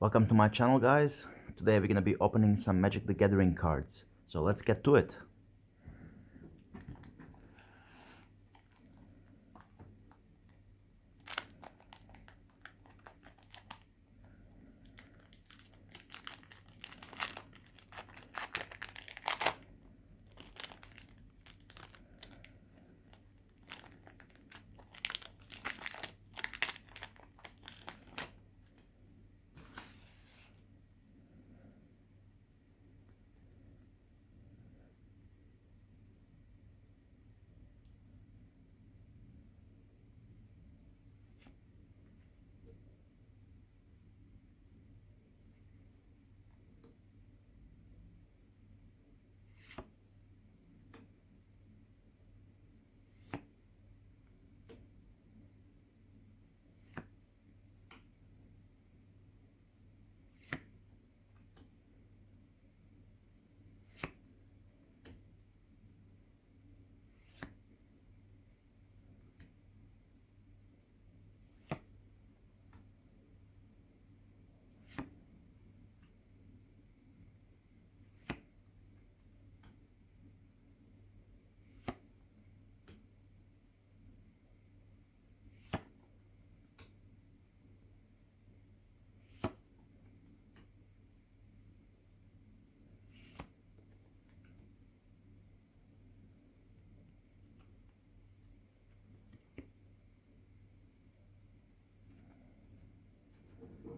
Welcome to my channel guys. Today we're gonna be opening some Magic the Gathering cards. So let's get to it.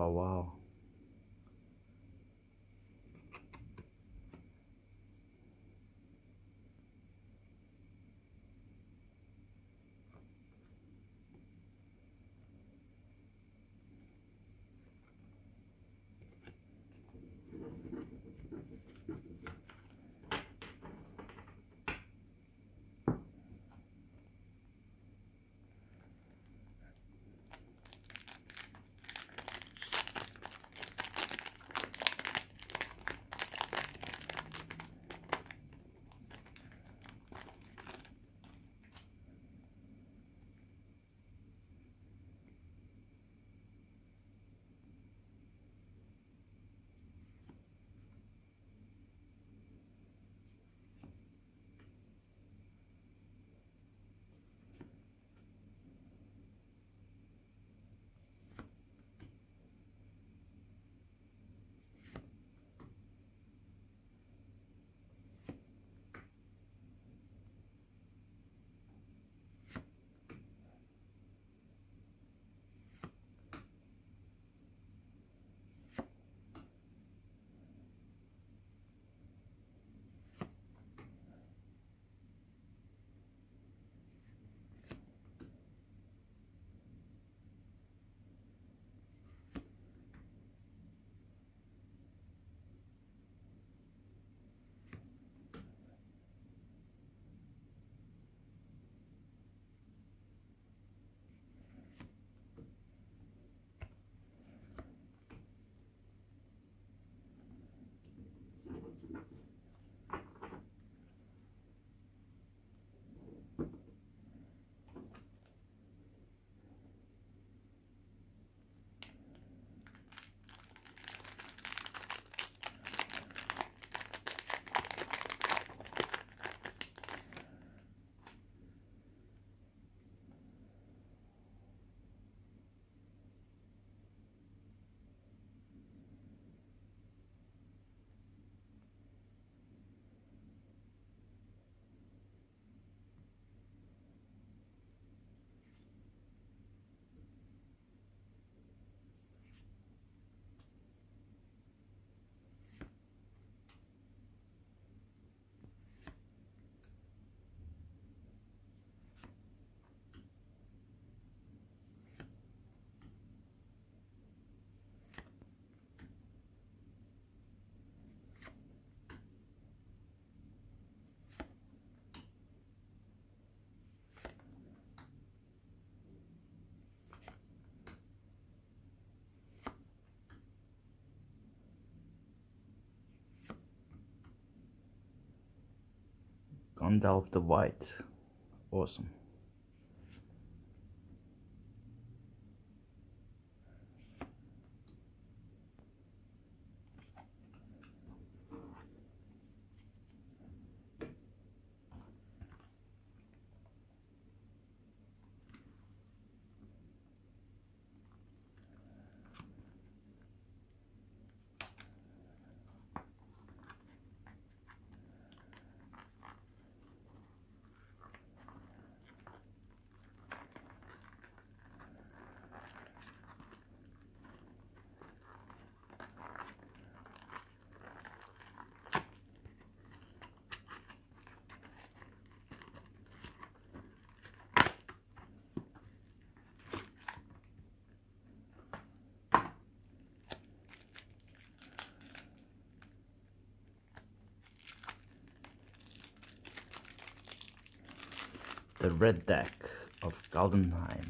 Oh wow. Undelved the white. Awesome. The red deck of Kaldheim.